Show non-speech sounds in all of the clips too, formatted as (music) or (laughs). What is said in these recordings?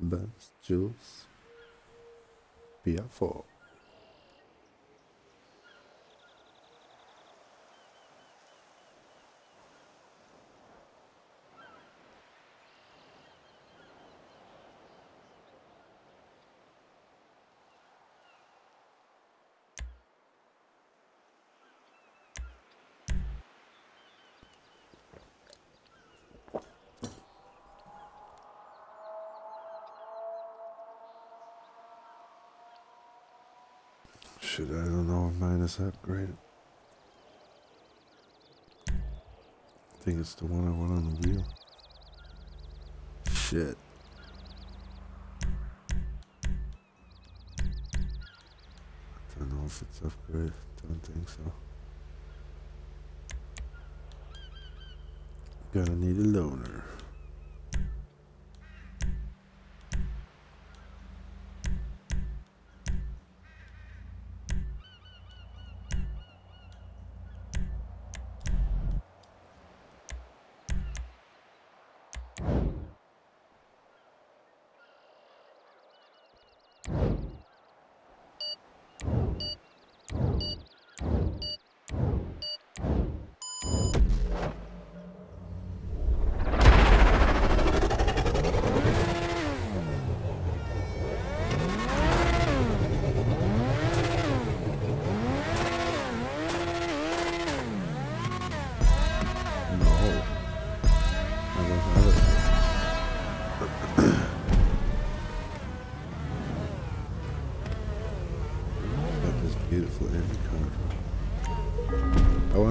Benz, Jules, PR4. Shit, I is upgraded. I think it's the one I want on the wheel. Shit. I don't know if it's upgraded. Don't think so. Gonna need a loaner.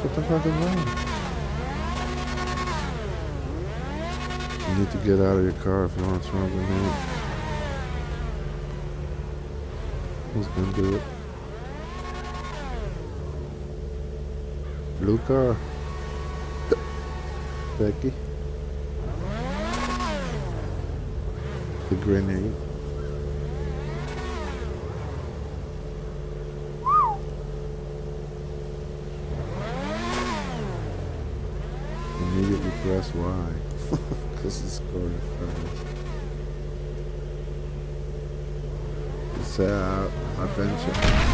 What the fuck is wrong? You need to get out of your car if you want a grenade. Who's gonna do it? Blue car. Becky. The grenade. Immediately press Y. Because (laughs) it's going fast. It's uh, adventure.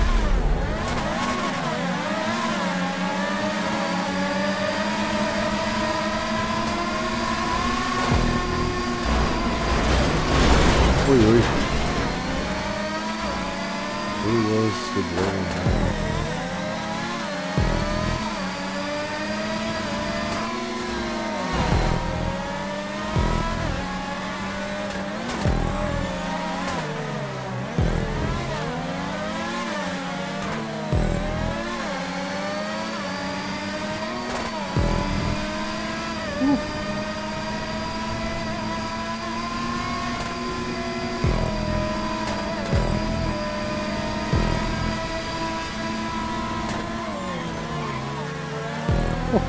Who was the dragon?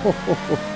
oh, oh, oh.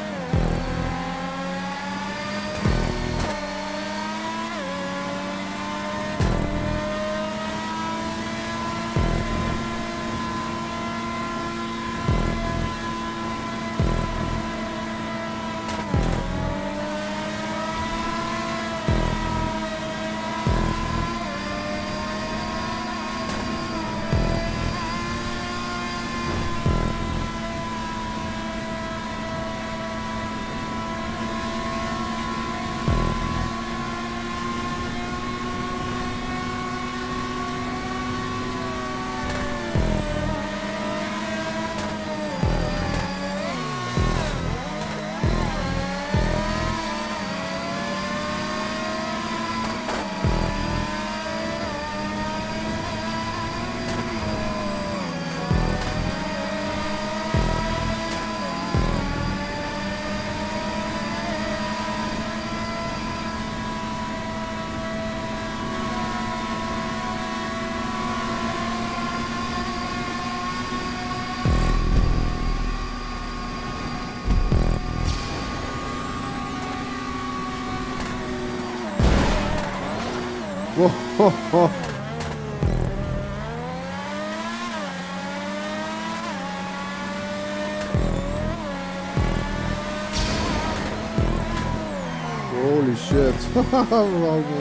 (laughs) shit.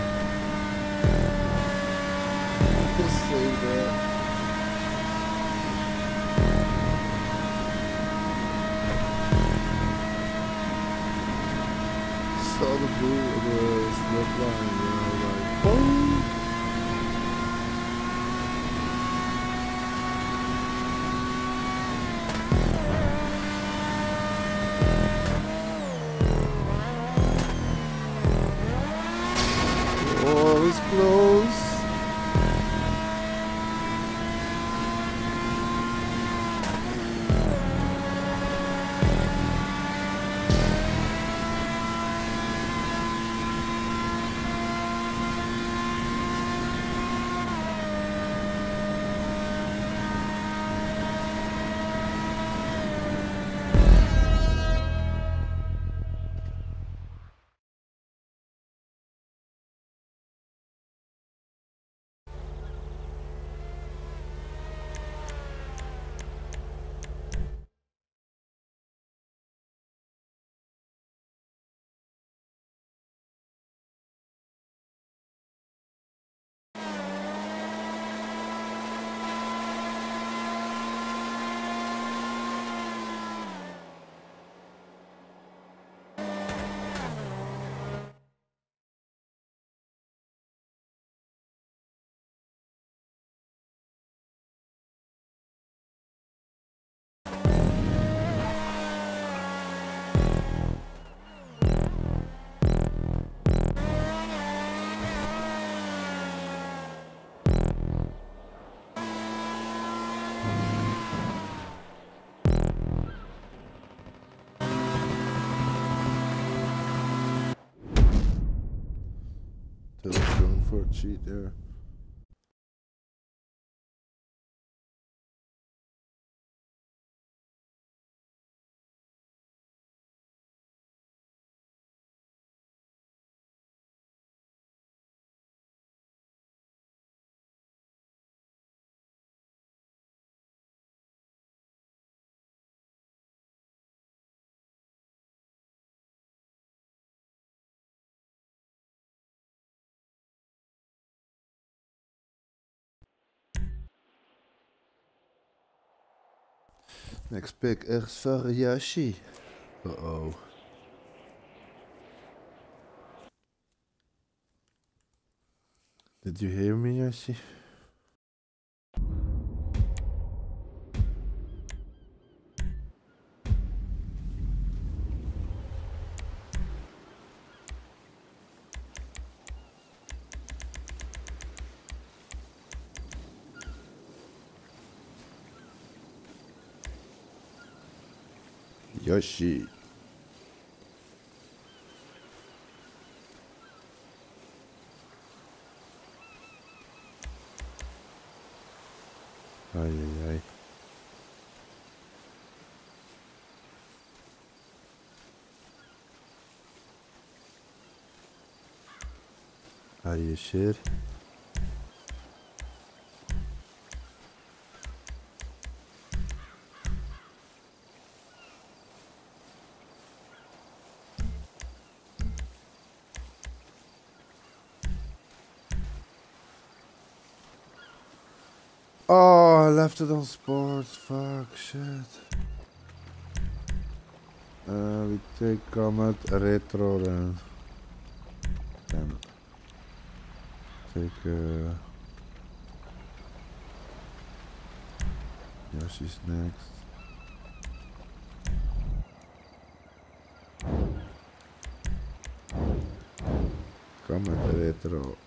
cheat there. Next pick is Fariashi. Uh oh. Did you hear me, Yashi? Yoshi. Ay, ay, ay. Are you sure? Oh, I left it on sports. Fuck, shit. Uh, we take Comet Retro then. Damn. Take, uh... Yoshi's next. Comet Retro.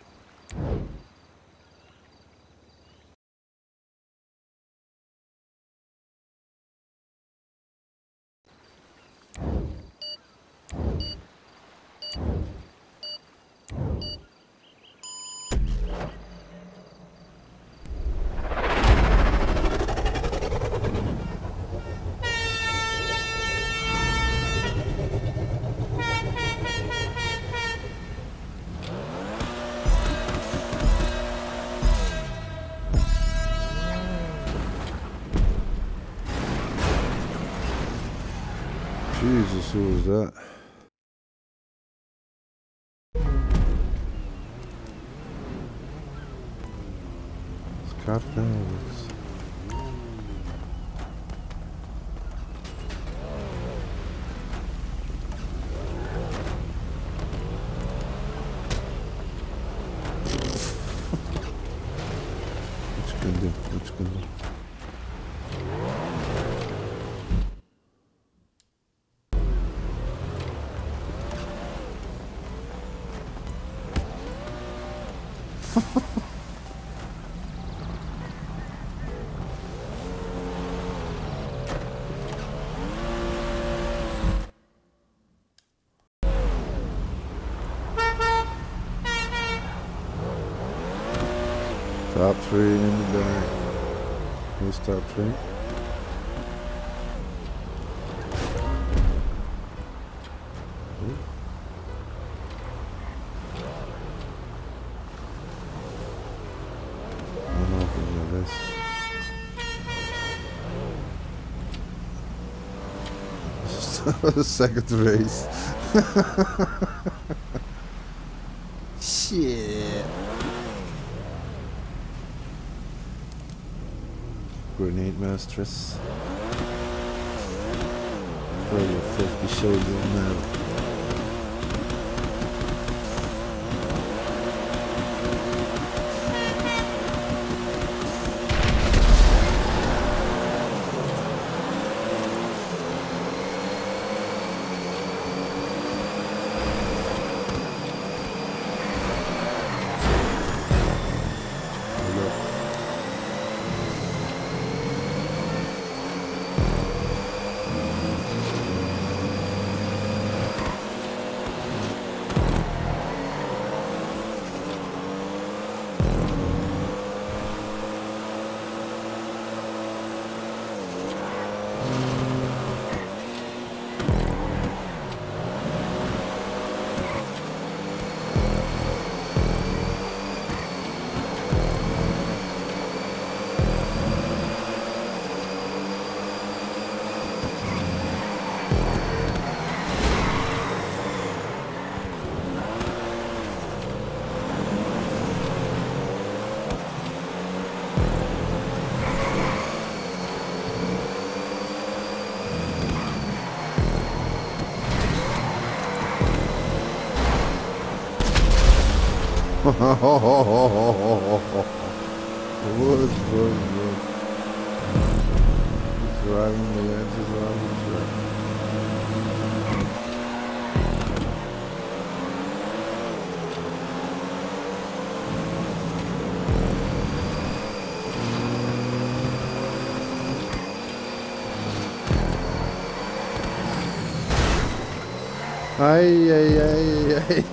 Know this. (laughs) Second race. (laughs) Shit. Grenade Mistress. Throw your 50 shades of metal. Woods, woods, woods. Driving the lenses on the track. Ay, ay, ay, ay.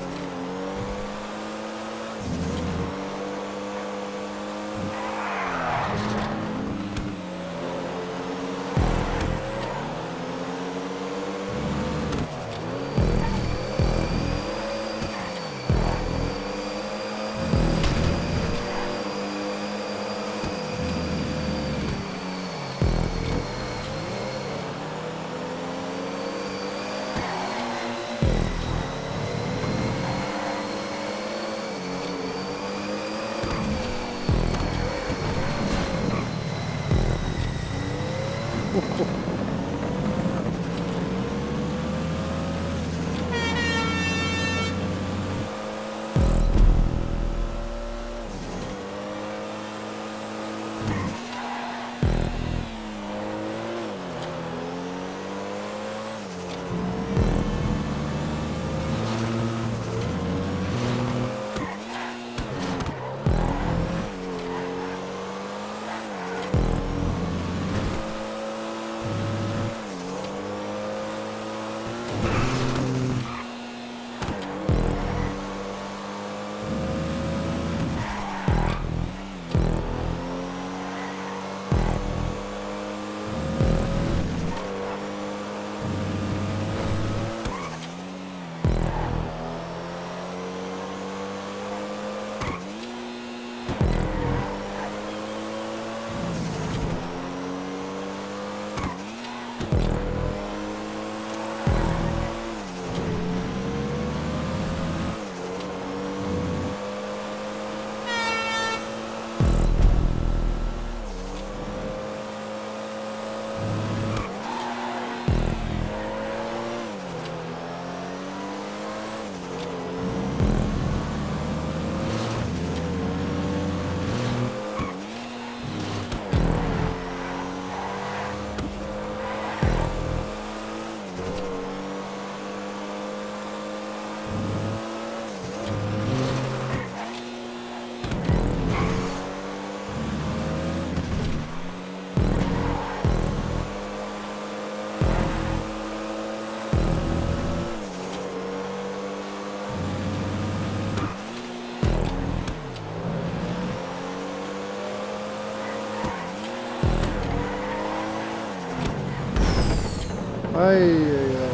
哎呀呀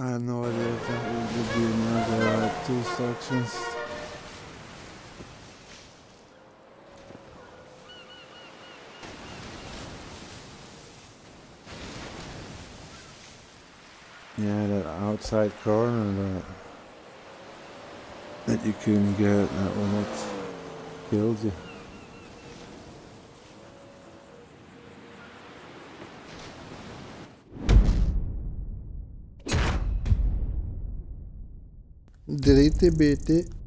I had no idea if that would be another two sections. Yeah, that outside corner that, that you couldn't get, that one that killed you. tebeti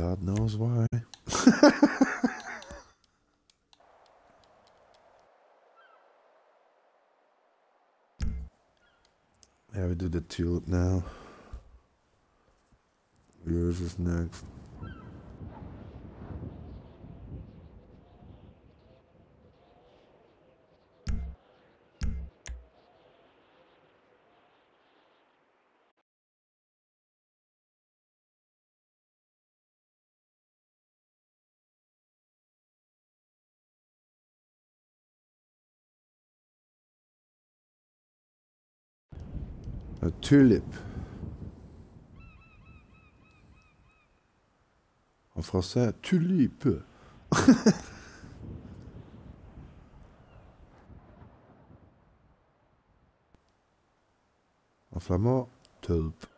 God knows why. (laughs) yeah, we do the tulip now. Yours is next. A tulip. En français, tulipe. (laughs) en flamand, tulp.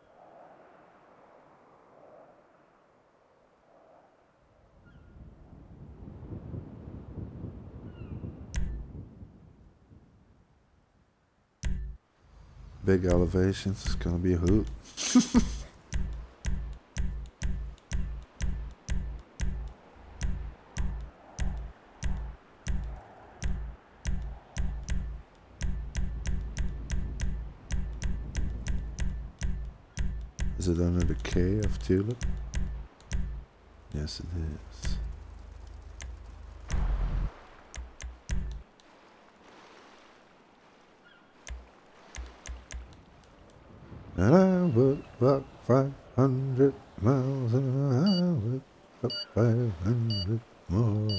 Big elevations, it's gonna be a hoot. (laughs) Is it under the K of tulip? Yes, it is. And I would walk 500 miles and I would walk 500 more.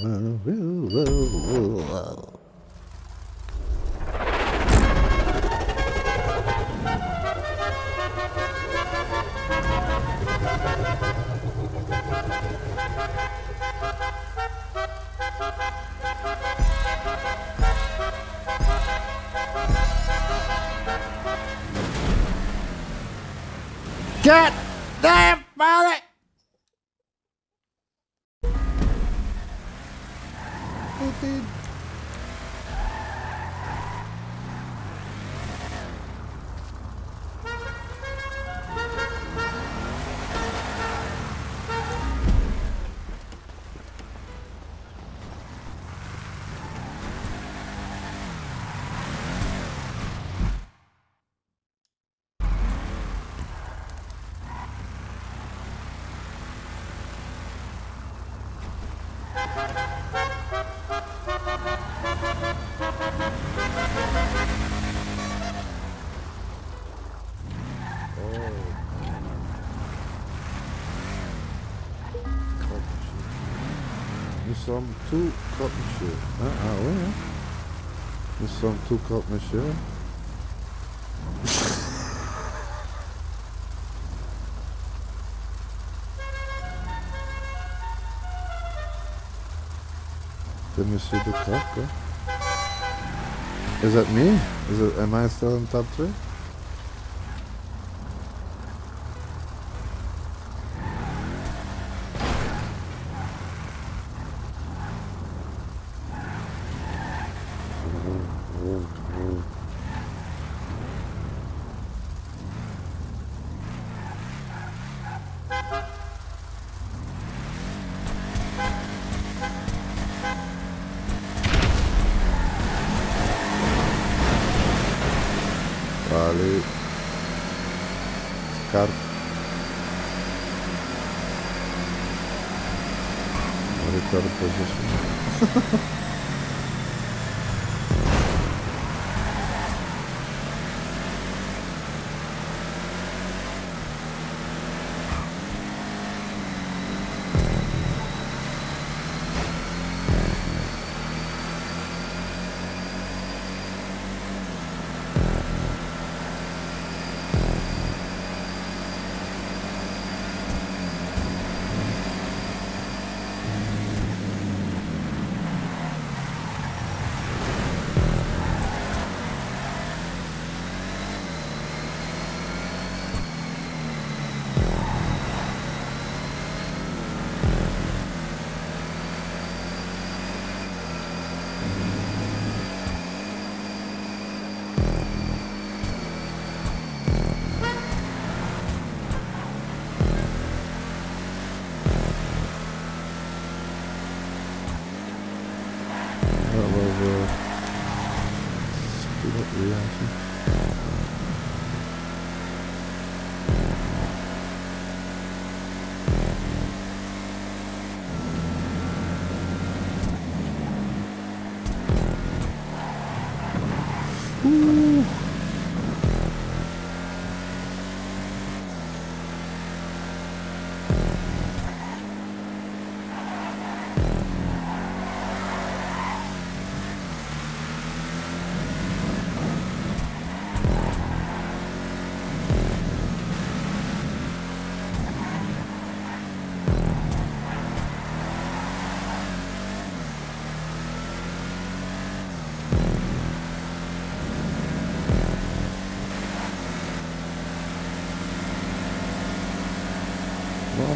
Sommes tout croque monsieur. Ah, ah ouais, hein? Nous sommes tout croque monsieur. C'est monsieur de croque, quoi. Is that me? Is it, am I still in top three?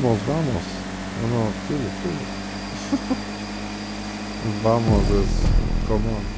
Vamos, vamos. No, no, tú, tú. (laughs) vamos es, come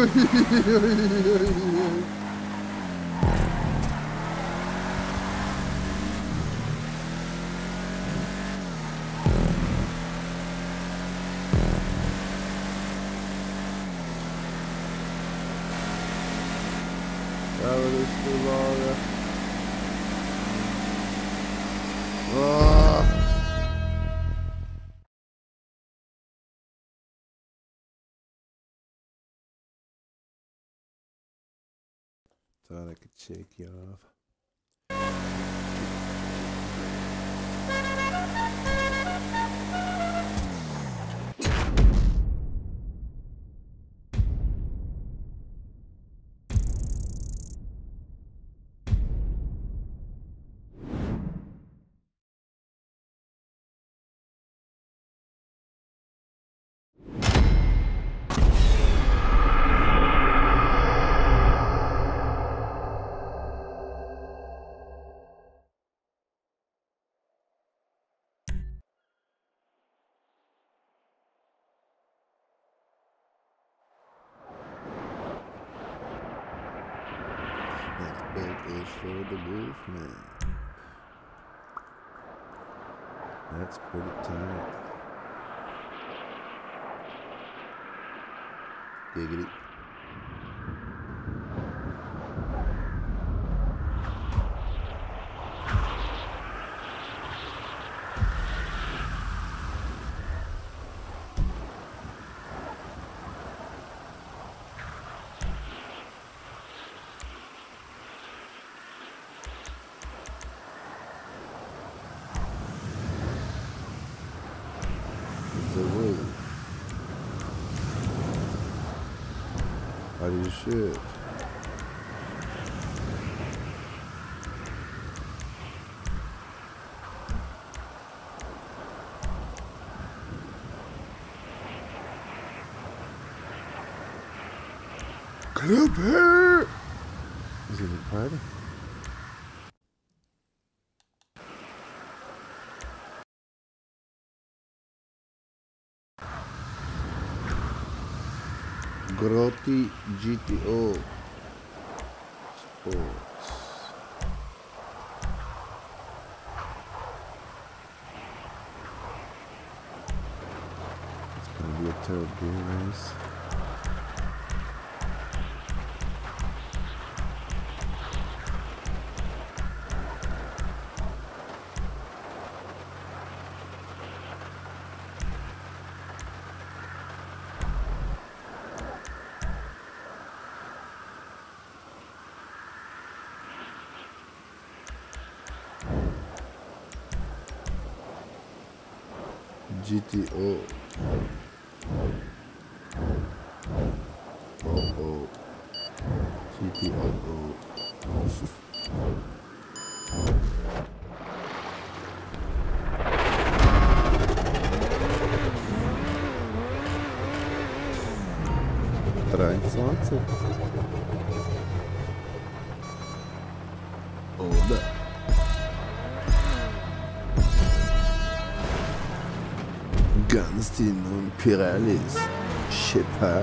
That was too long. Thought I could shake you off. Is for the Wolfman. That's pretty tight. Giggity. the roof. Do? Clipper! Is he party? GTO GTO. Oh oh. GTO. Palestine, on impérialiste. Je sais pas.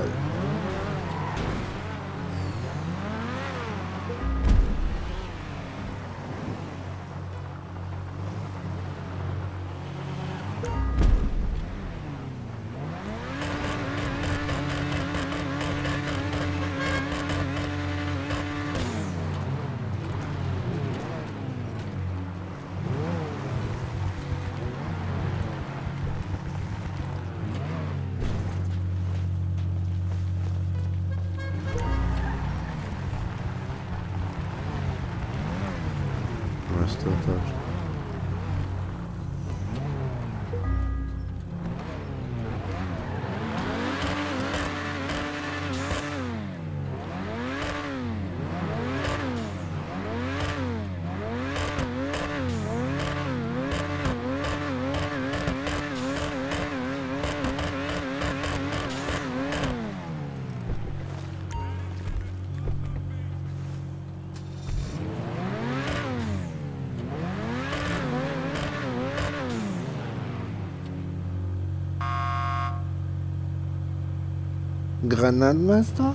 Grandmeister?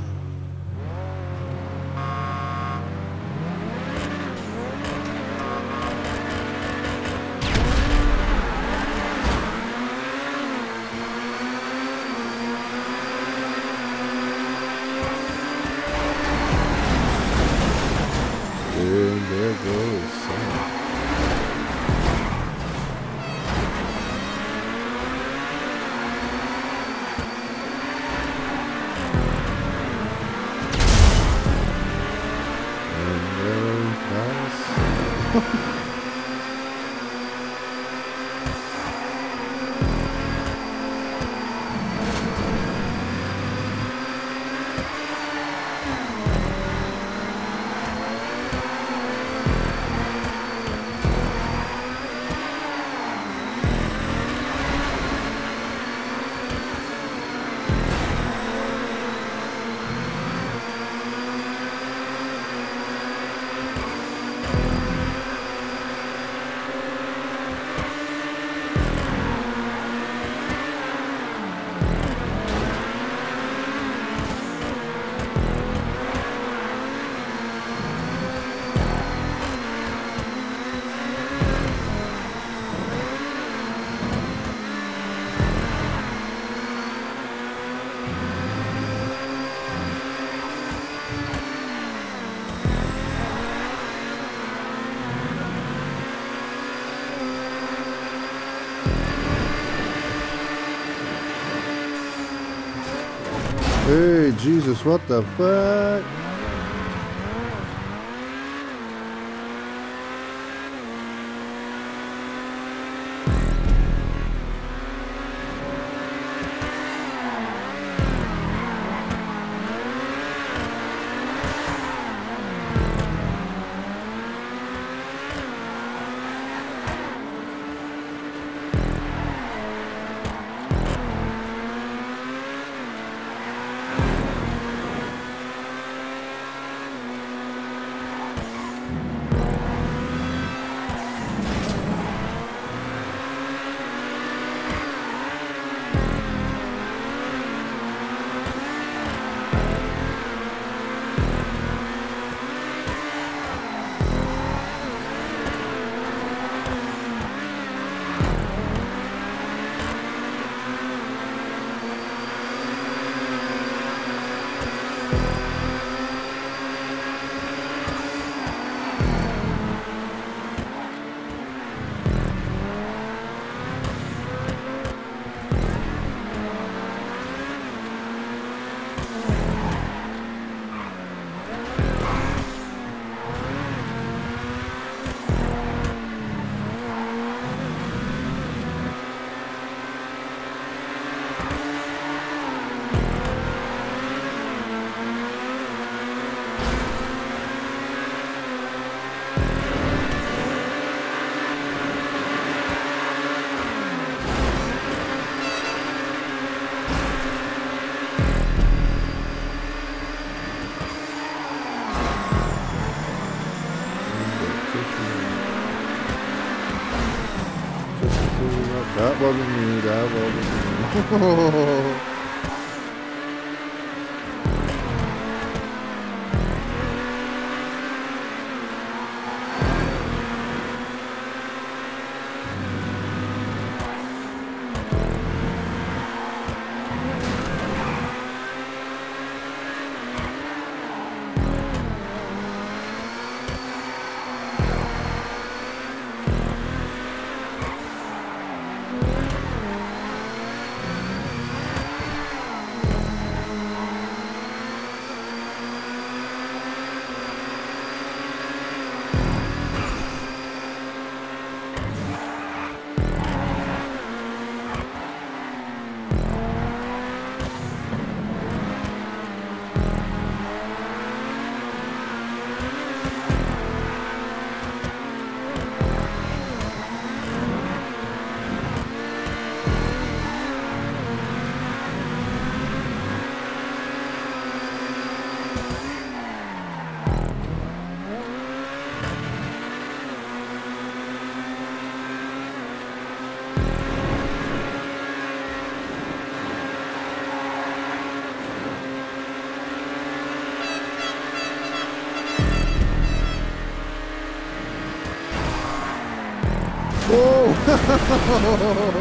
Jesus, what the fuck? That wasn't me. Oh. (laughs)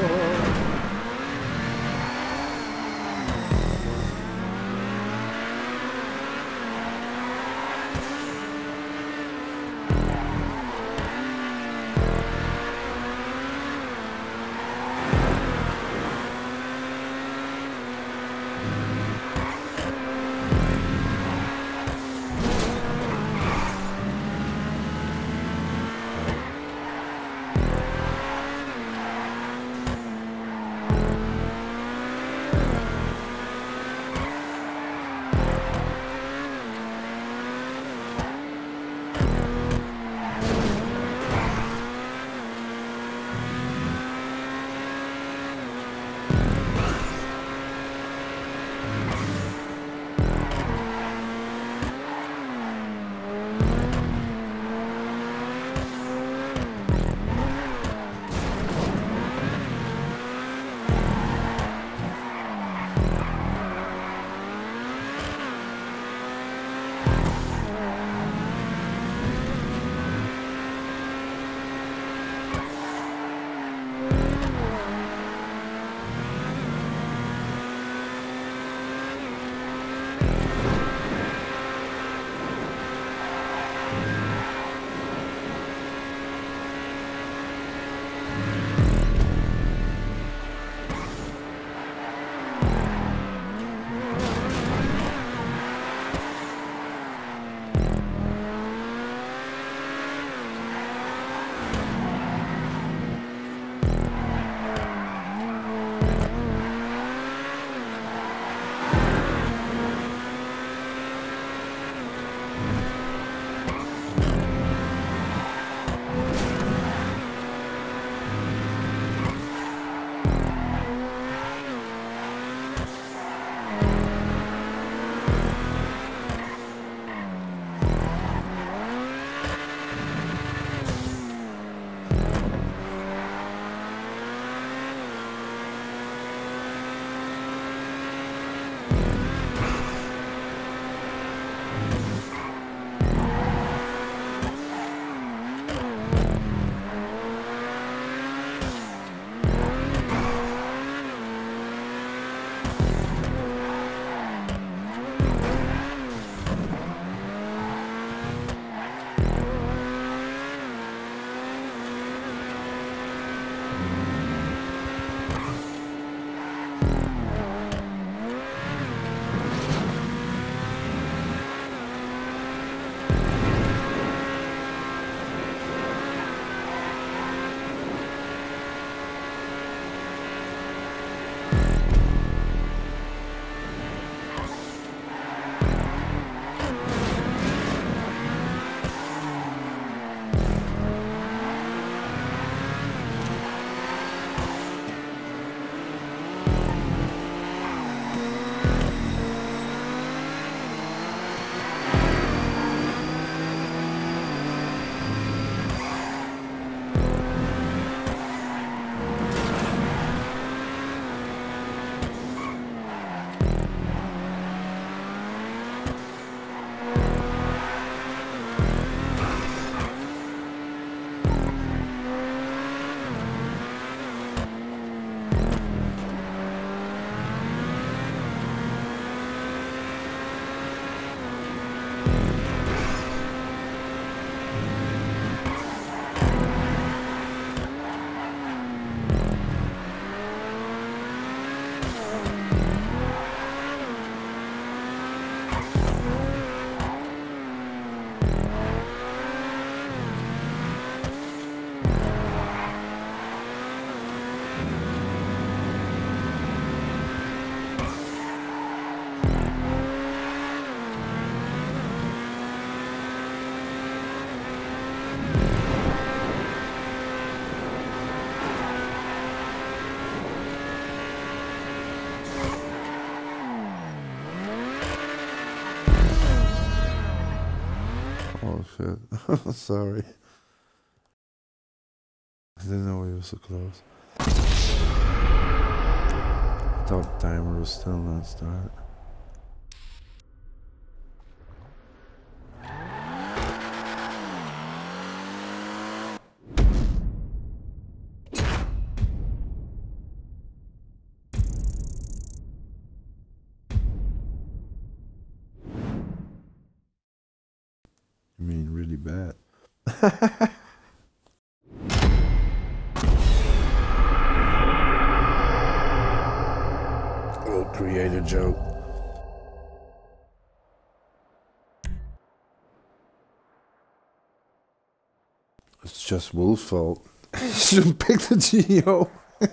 shit. (laughs) Sorry. I didn't know we were so close. I Thought timer was still not start. We'll create a joke. It's just Wolf's fault. (laughs) Shouldn't pick the Geo. (laughs)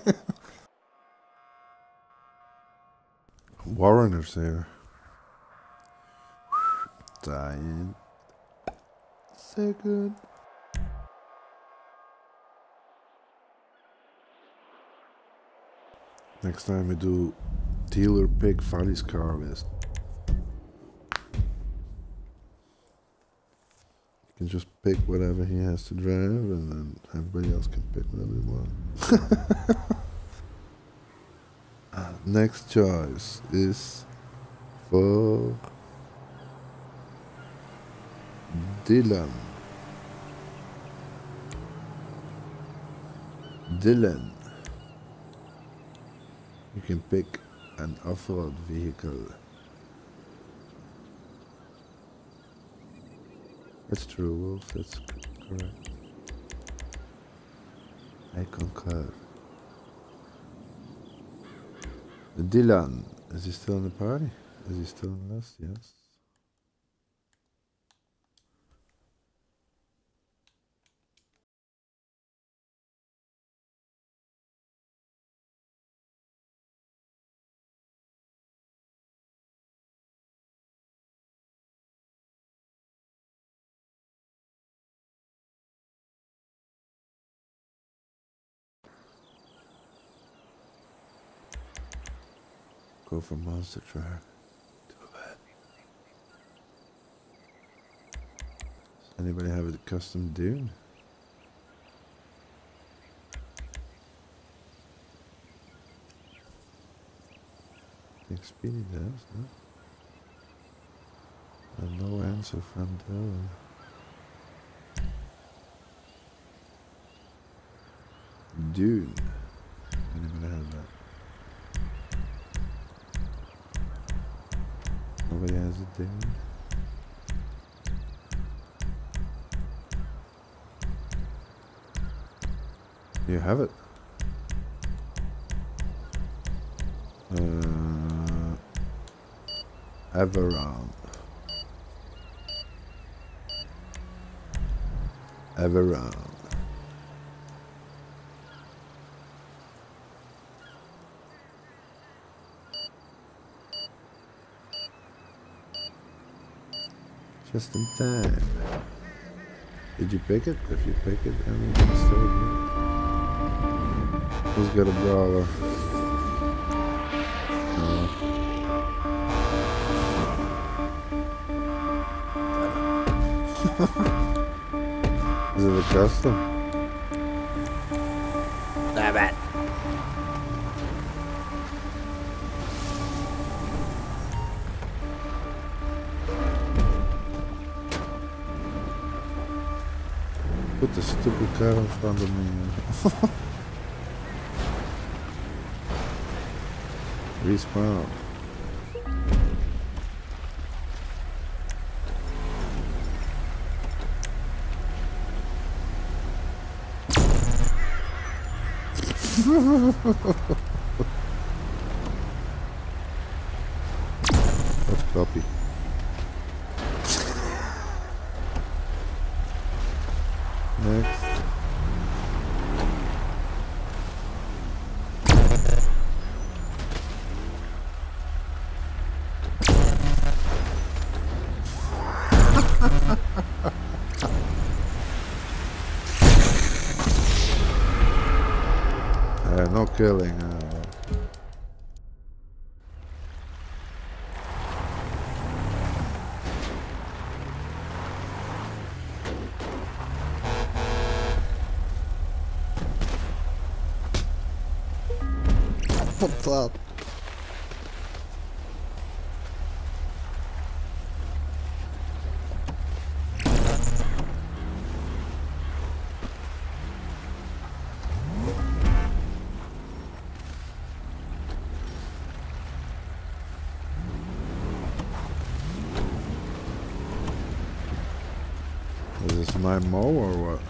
Warrener's there. Dying. Second. Next time we do dealer pick Fali's car list. You can just pick whatever he has to drive and then everybody else can pick whatever they want. (laughs) Next choice is for Dylan. Dylan. You can pick an off-road vehicle. That's true, Wolf. That's correct. I concur. Dylan, is he still in the party? Is he still in the list? Yes. For monster truck. Too bad. Does anybody have a custom dune? Speedy does, no? And no answer from Dylan. Dune. Nobody has a dune. You have it. Uh, Everon. Everon. Just in time. Did you pick it? If you pick it, I mean, it's still good. Who's got a brawler? No. Uh. (laughs) Is it a custom? Put the stupid car in front of me. Respawn. Let's uh, no killing. Uh. (laughs) Up top. I mow or what?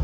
(laughs)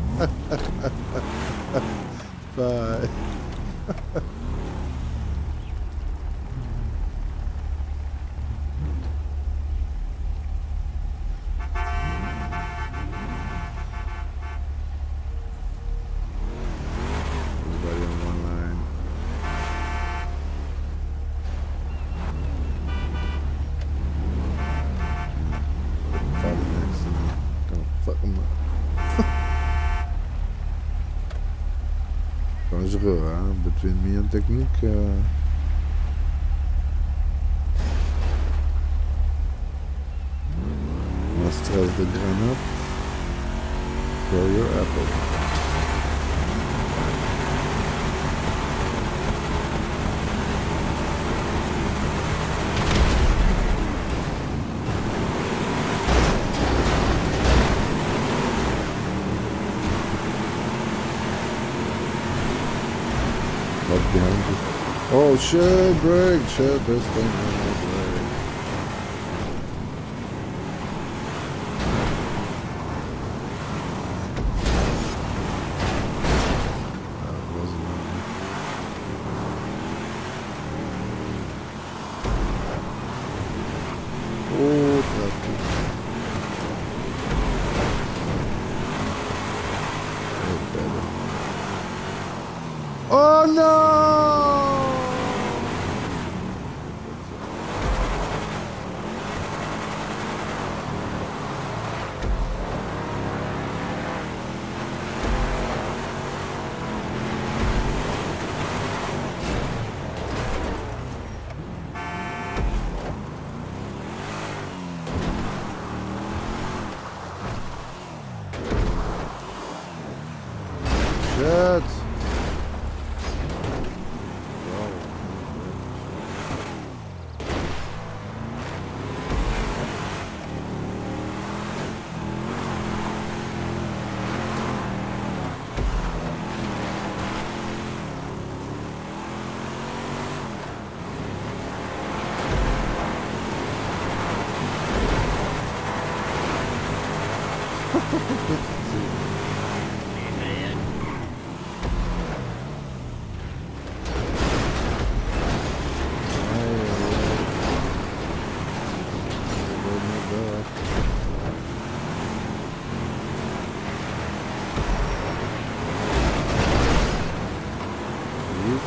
should break, should this thing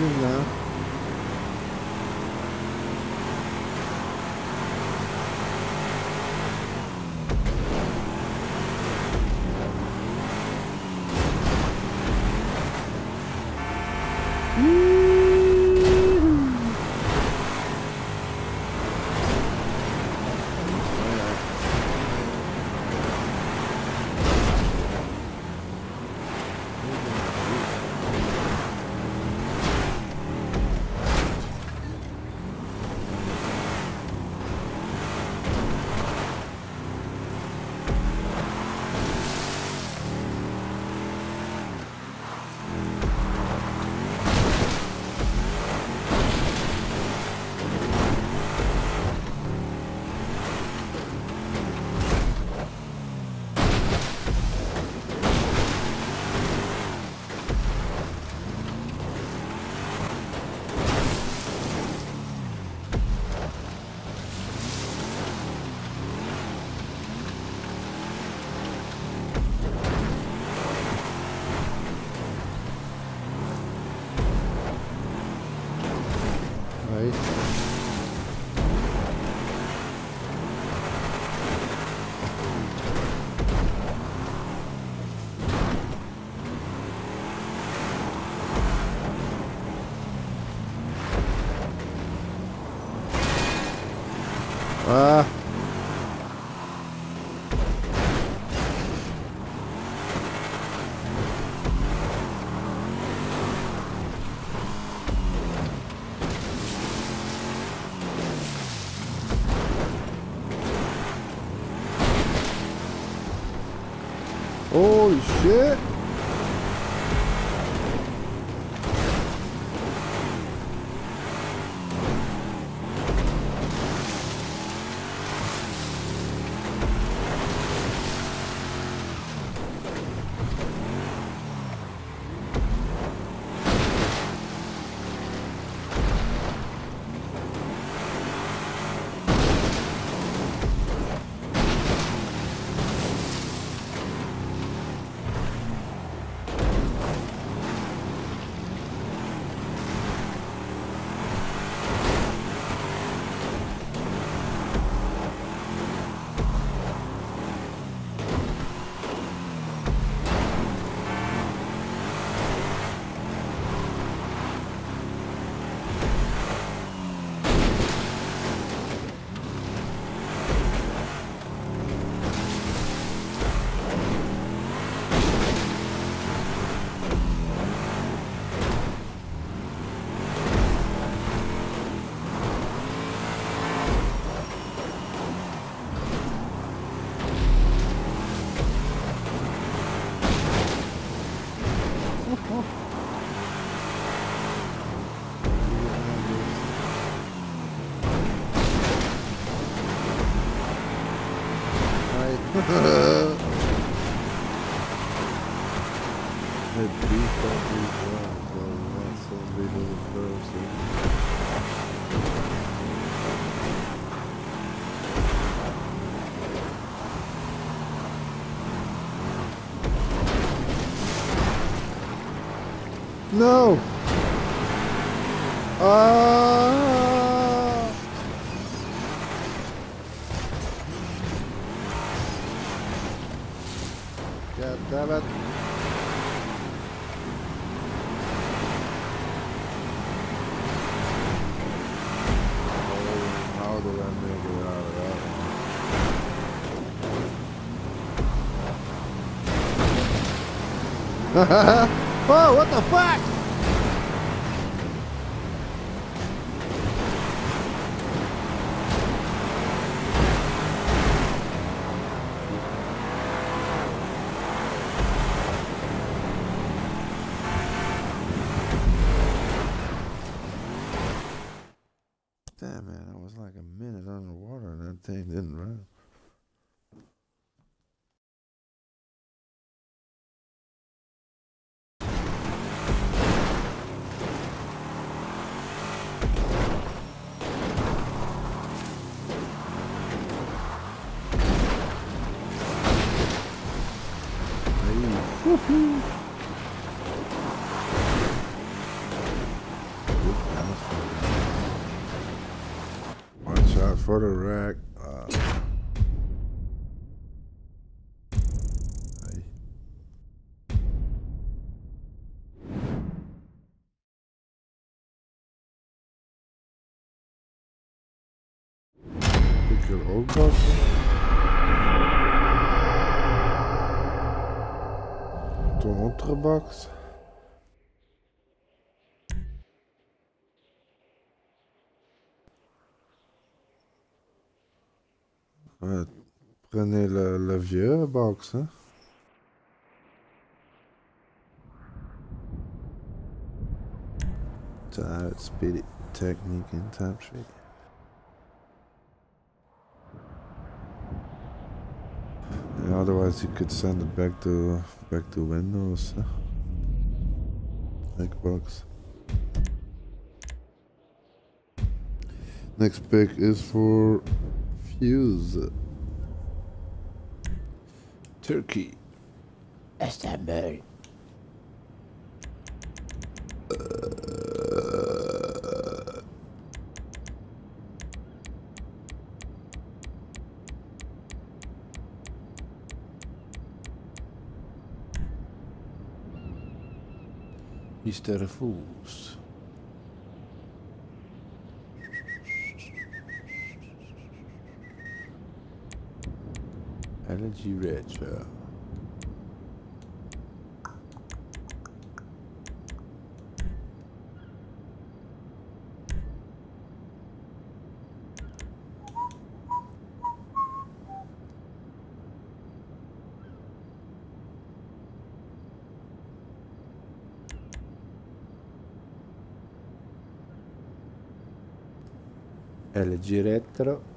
不能 cheio. Damn it. How do I make it out of that? Whoa, what the fuck? One shot for the rack. Uh, hey. Pick your old box. Ton autre Ouais, prenez le, le vieux box, hein. Tired, speedy, technique, and top trick. Yeah, otherwise, you could send it back to back to Windows. Huh? Xbox. Next pick is for Fuse. Turkey. Istanbul. Mr. Fools. Energy Ratio. LG retro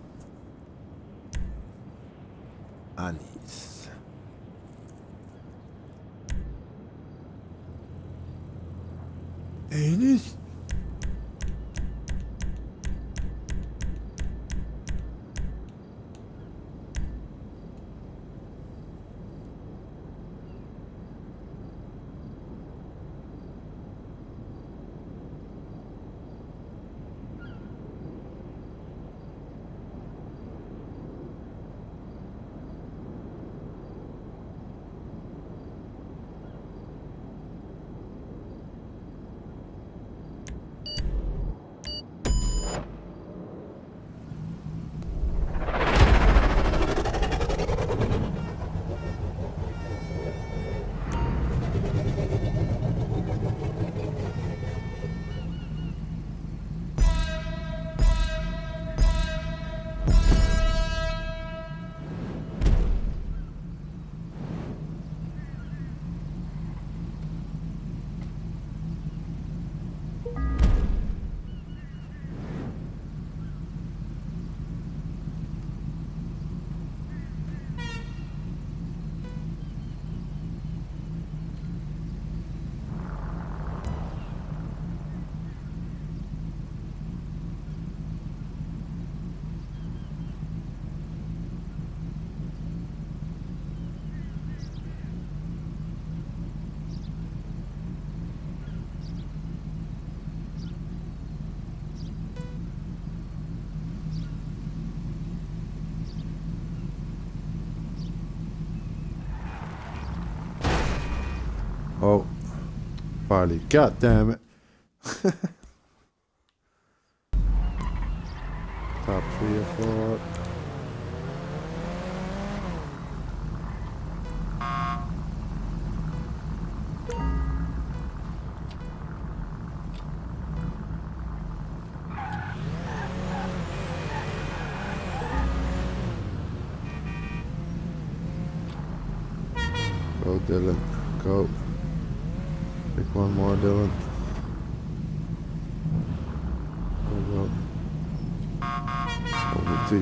God damn it.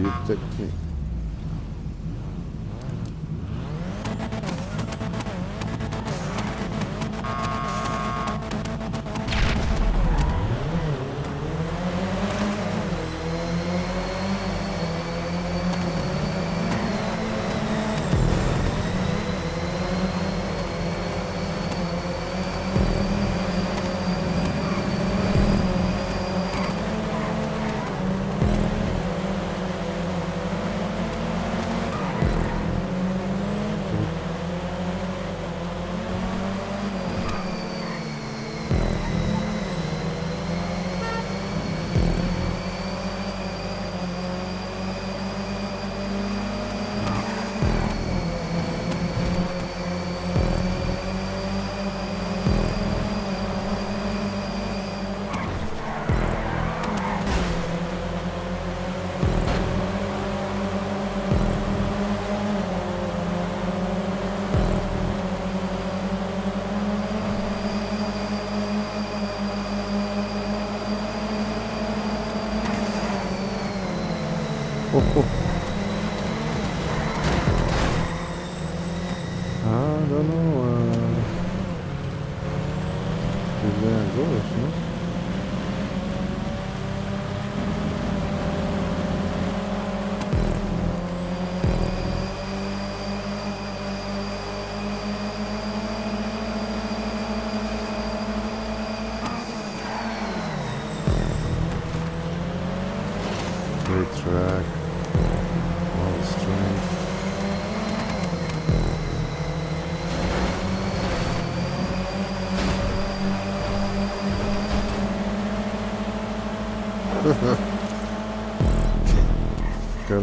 the technique.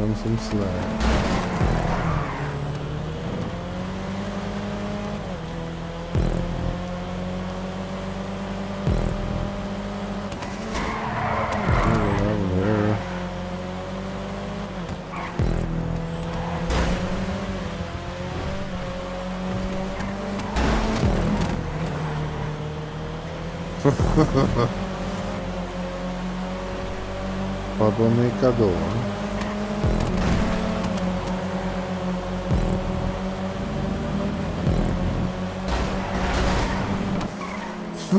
canım sımsıla. Папа Майкадова.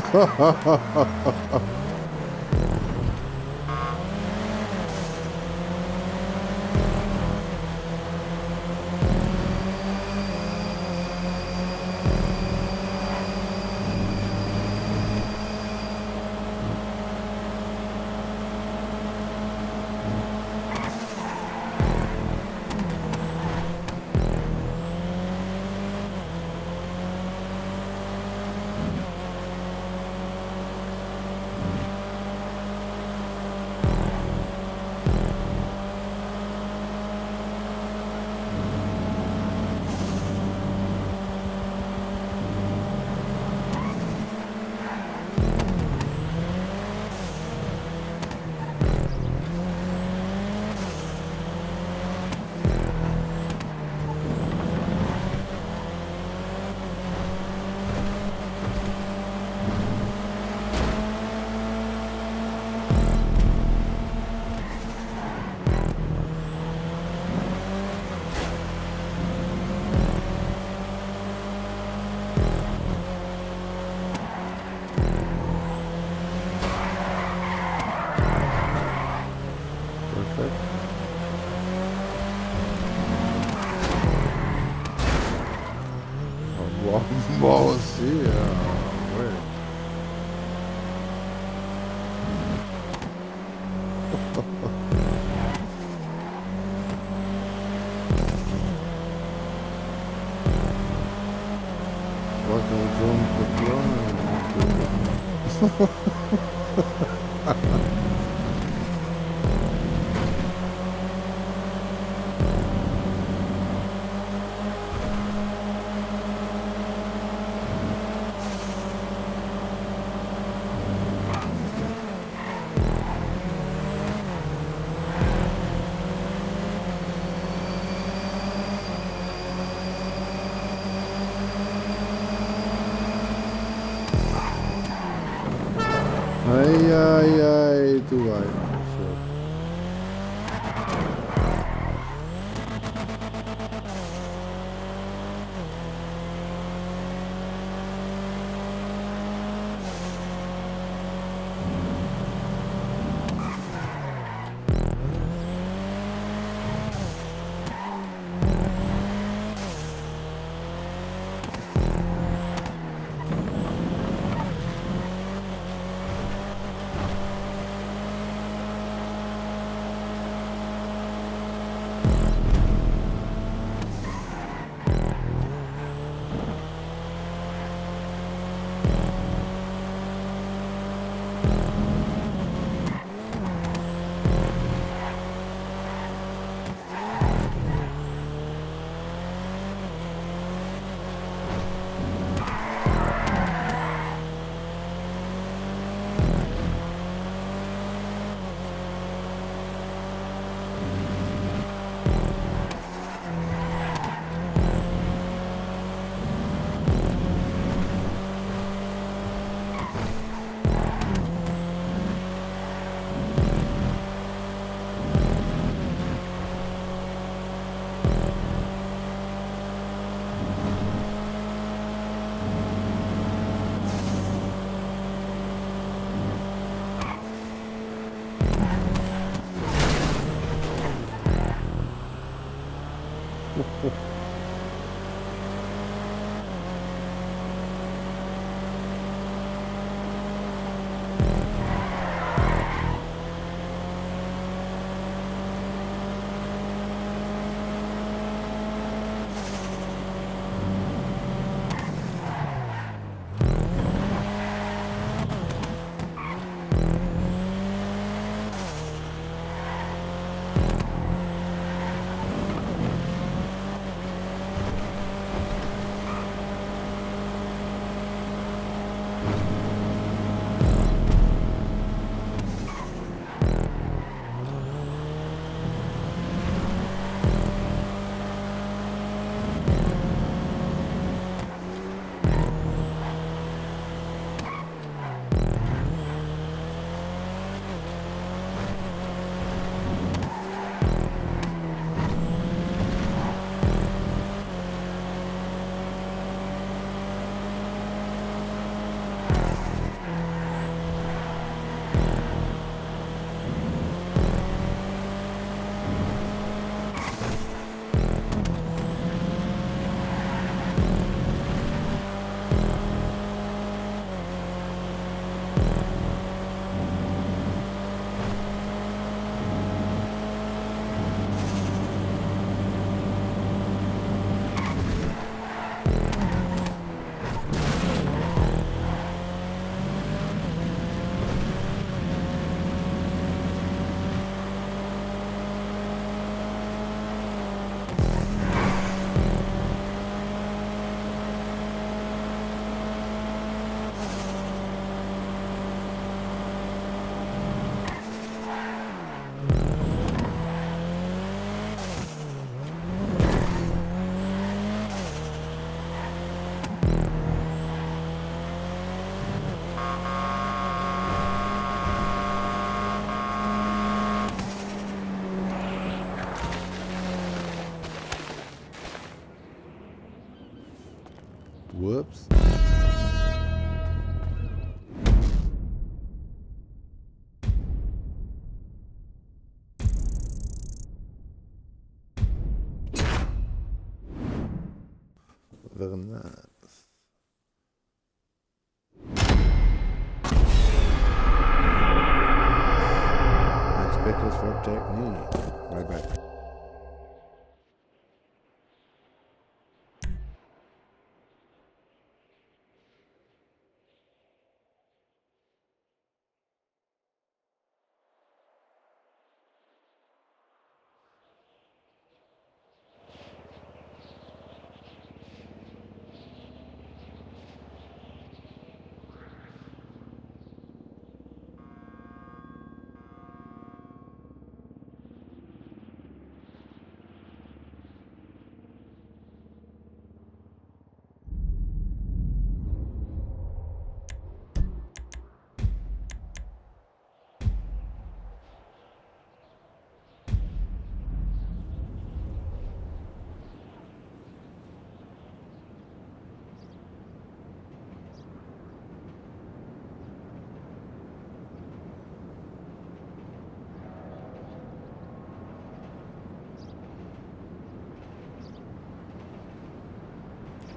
Ha ha ha ha ha.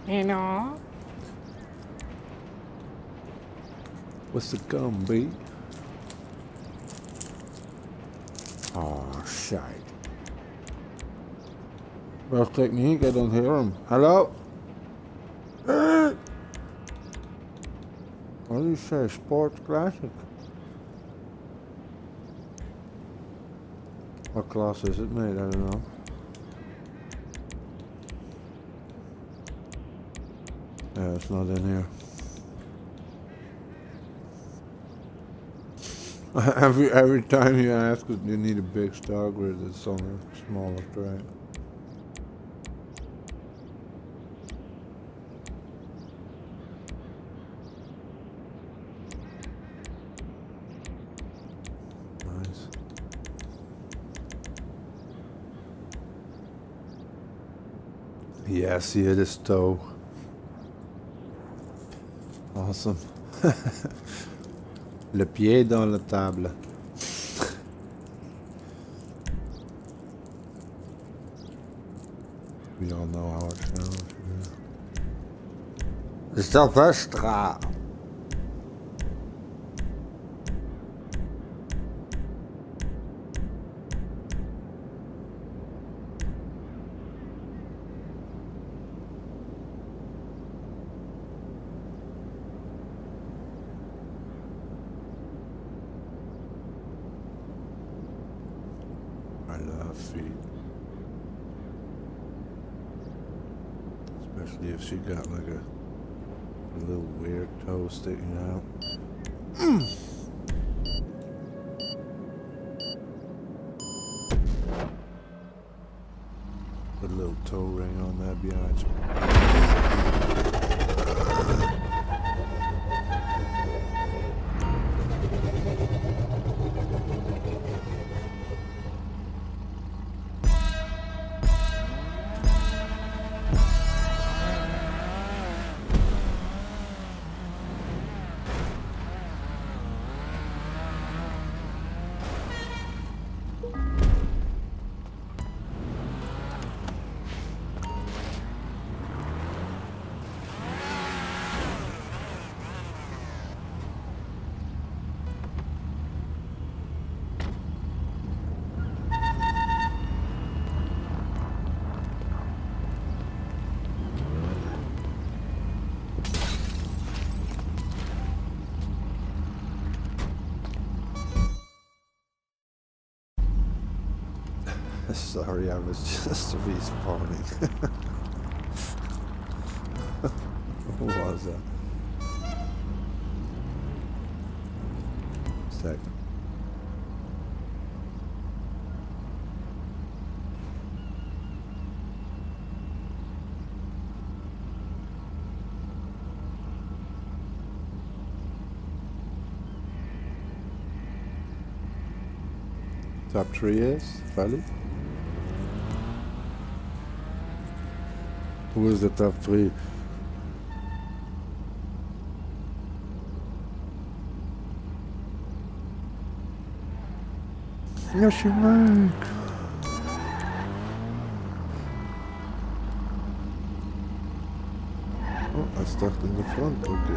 You know? What's the gonna be? Oh, shite. Best technique, I don't hear him. Hello? What do you say? Sports Classic? What class is it made? I don't know. Yeah, it's not in here. (laughs) every every time you ask you need a big star grid, it's on a smaller track. Nice. Yeah, see it is toe. (laughs) Le pied dans la table. we all know how it sounds. Yeah. Was just respawning. (laughs) Who was that? Second. Top three is Fally. Who is the top three? Yoshi Mike. Oh, hij start in de front, oké.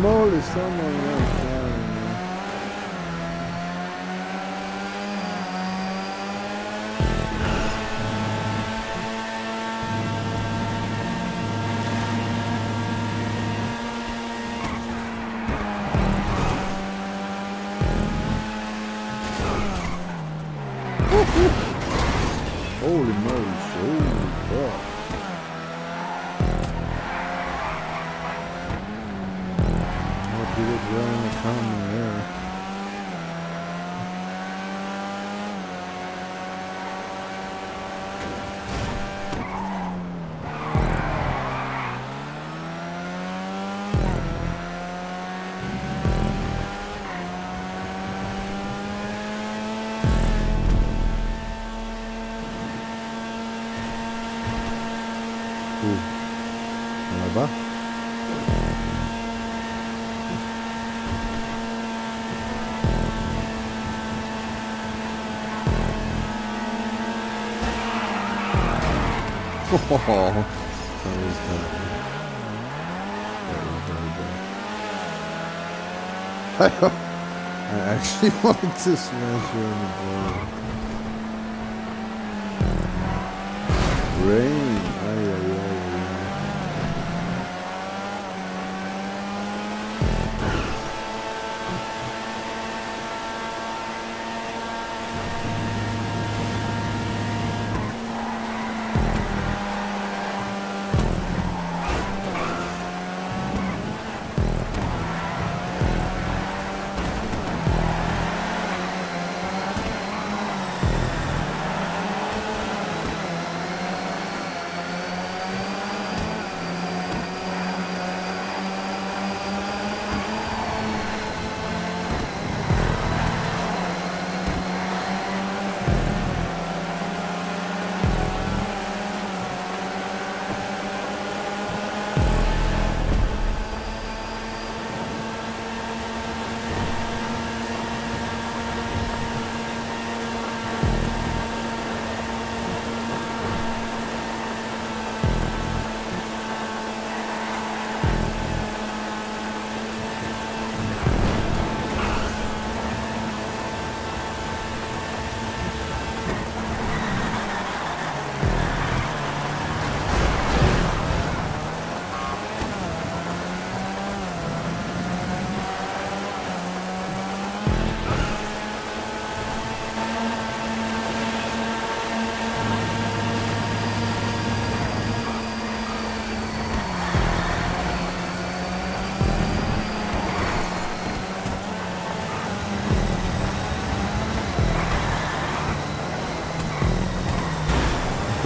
demolição (laughs) that was. I actually wanted to smash you in the ball. Rain.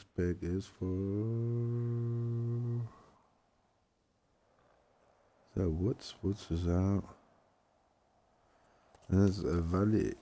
Next pick is for. So what's what's is out? That's a valet.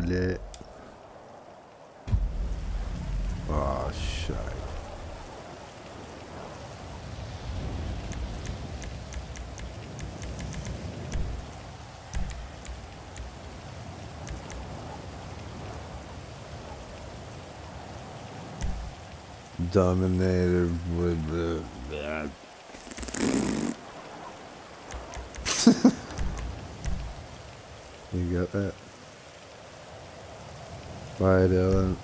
Valet. Oh, shit. Dominated with the. You got that? Bye, Dylan.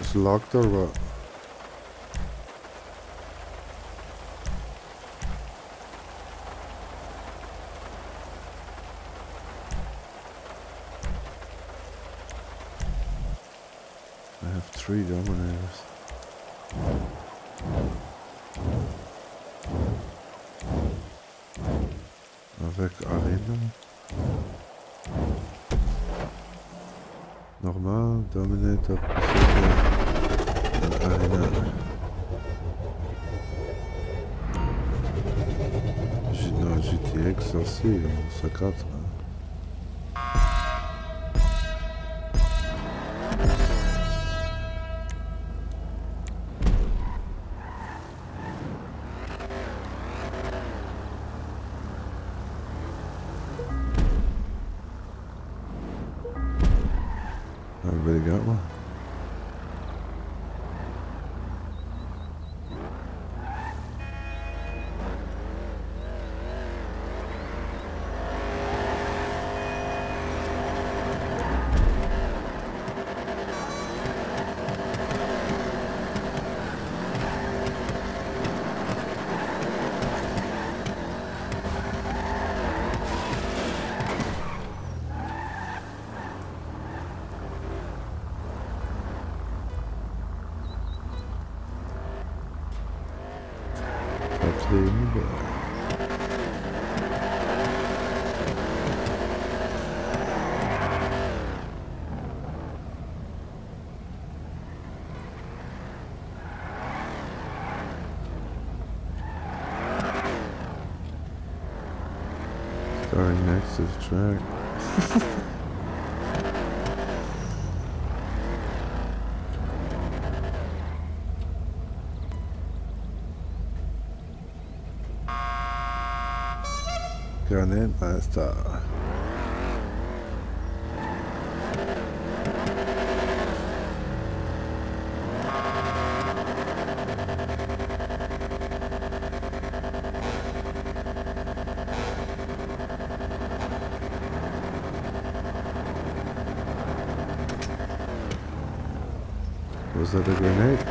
It's locked or what? Next to the track. Granatmeister. Was that a grenade?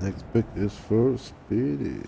Next pick is for Speedy.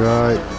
Right.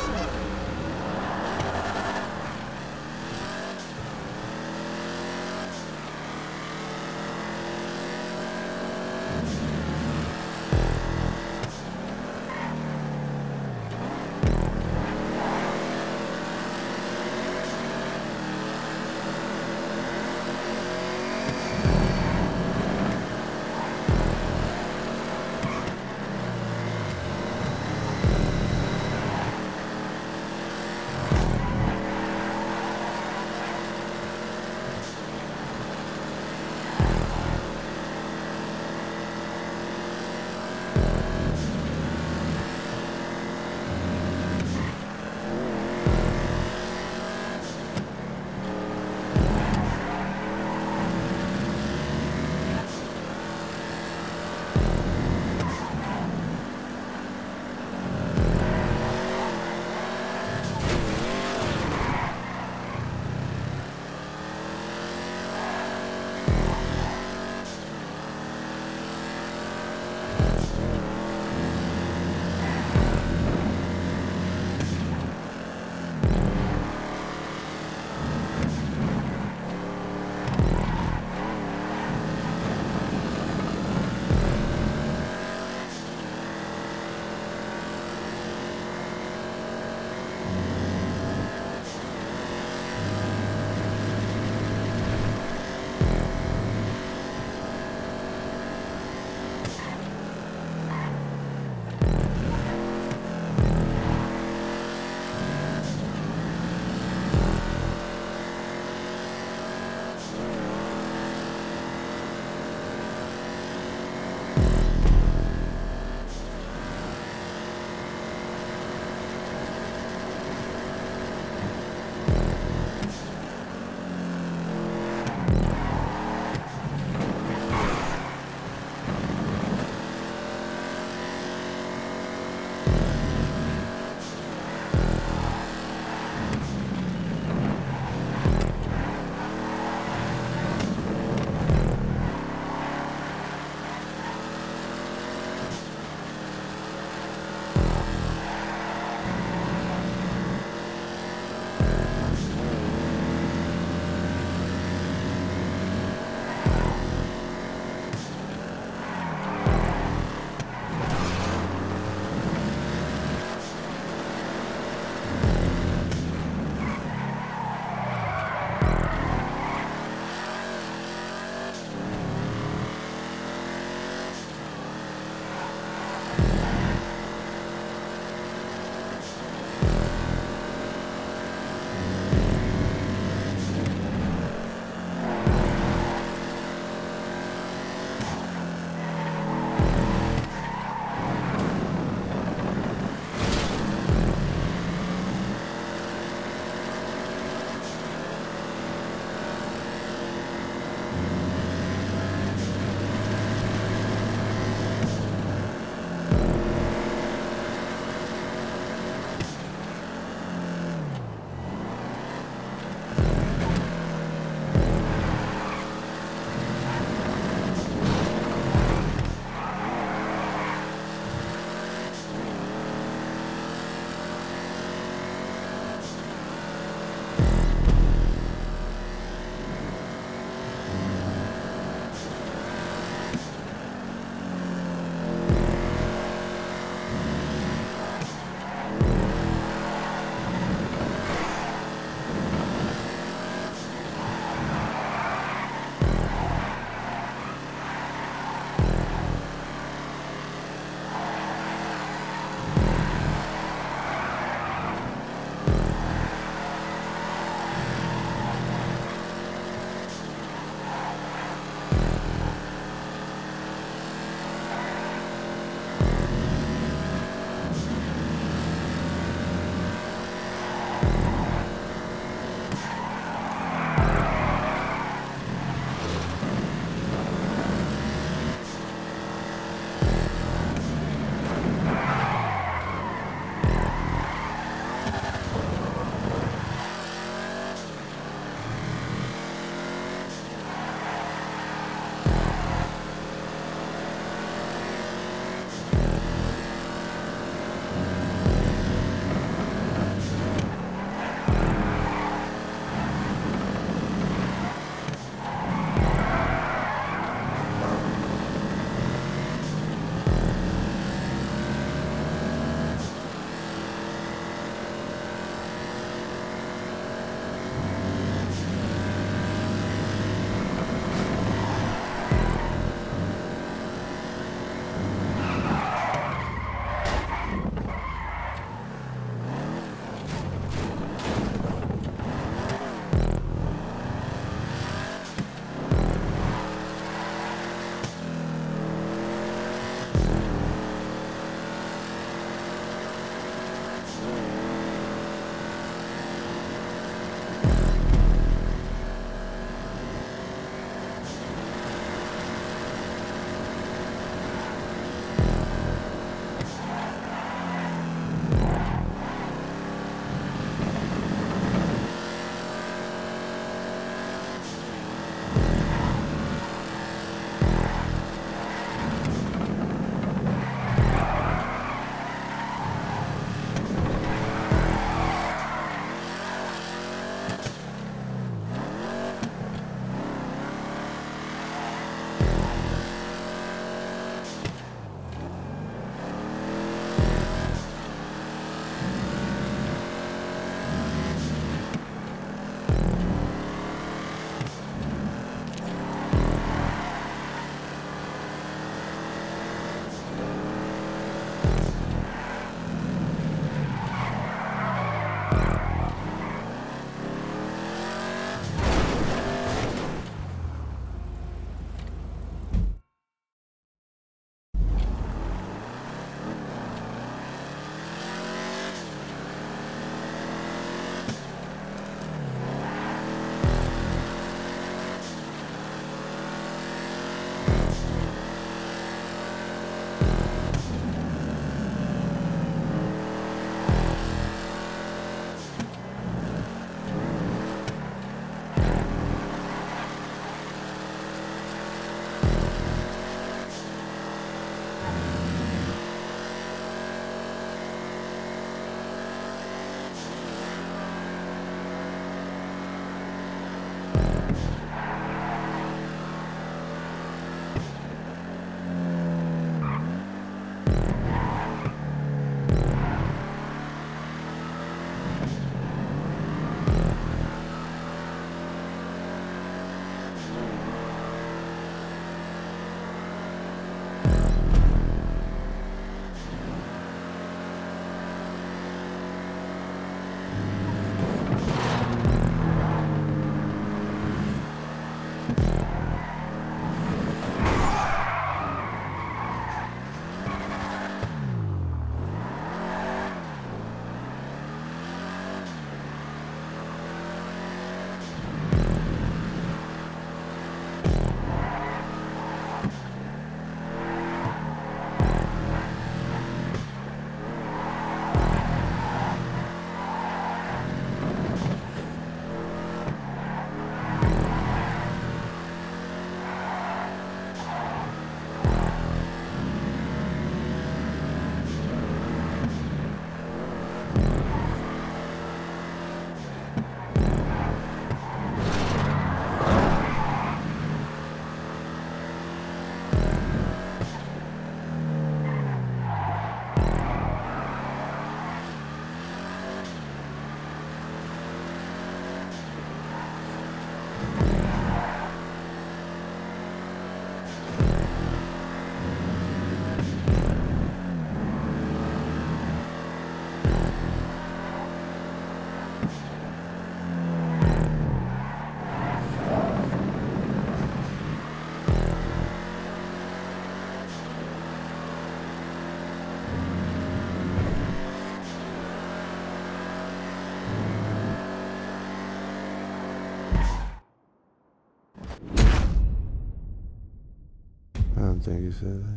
Said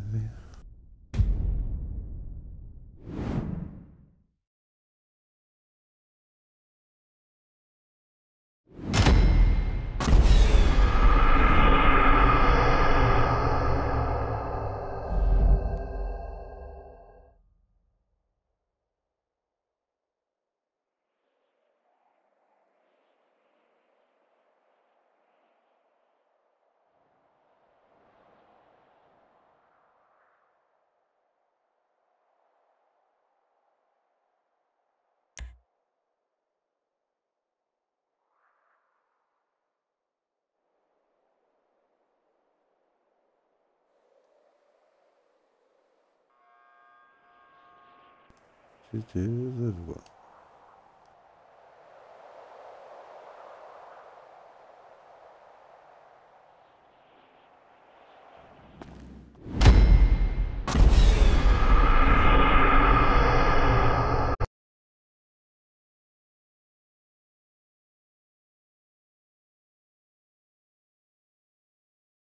She is as well.